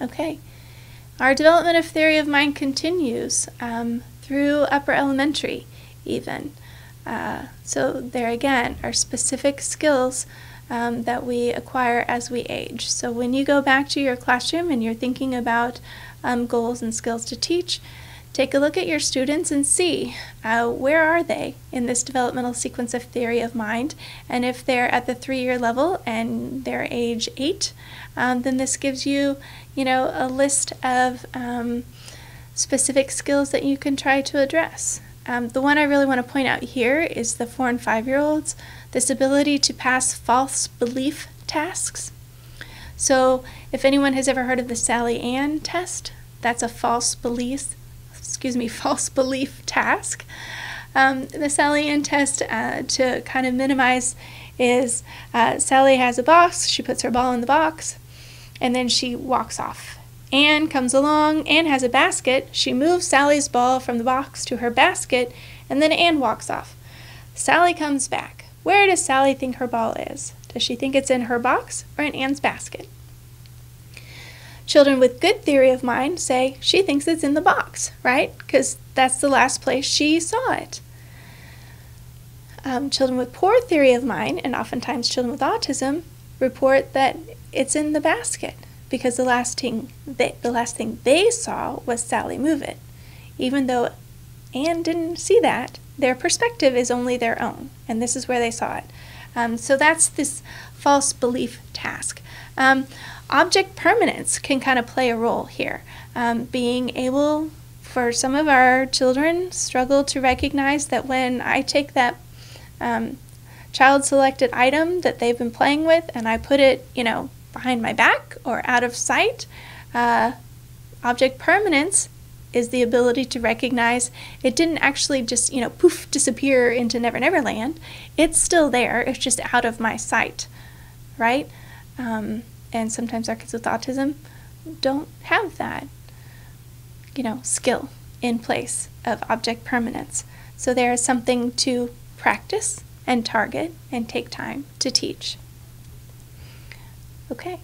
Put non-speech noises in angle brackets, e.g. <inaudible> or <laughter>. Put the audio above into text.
Okay. Our development of theory of mind continues um, through upper elementary, even. Uh, so, there again are specific skills um, that we acquire as we age. So, when you go back to your classroom and you're thinking about um, goals and skills to teach, take a look at your students and see uh, where are they in this developmental sequence of theory of mind? And if they're at the three-year level and they're age eight um, then this gives you you know a list of um, specific skills that you can try to address. Um, the one i really want to point out here is the four and five year olds this ability to pass false belief tasks. So if anyone has ever heard of the Sally Anne test that's a false belief excuse me, <laughs> false belief task. Um, the Sally Anne test uh, to kind of minimize is uh, Sally has a box, she puts her ball in the box, and then she walks off. Anne comes along, Anne has a basket, she moves Sally's ball from the box to her basket, and then Anne walks off. Sally comes back. Where does Sally think her ball is? Does she think it's in her box or in Anne's basket? Children with good theory of mind say she thinks it's in the box, right? Because that's the last place she saw it. Um, children with poor theory of mind, and oftentimes children with autism, report that it's in the basket because the last thing they, the last thing they saw was Sally move it. Even though Anne didn't see that, their perspective is only their own, and this is where they saw it. Um, so that's this false belief task. Um, object permanence can kind of play a role here. Um, being able, for some of our children, struggle to recognize that when I take that um, child selected item that they've been playing with and I put it, you know, behind my back or out of sight, uh, object permanence is the ability to recognize it didn't actually just, you know, poof, disappear into Never Never Land. It's still there, it's just out of my sight, right? Um, and sometimes our kids with autism don't have that, you know, skill in place of object permanence. So there is something to practice and target and take time to teach. Okay.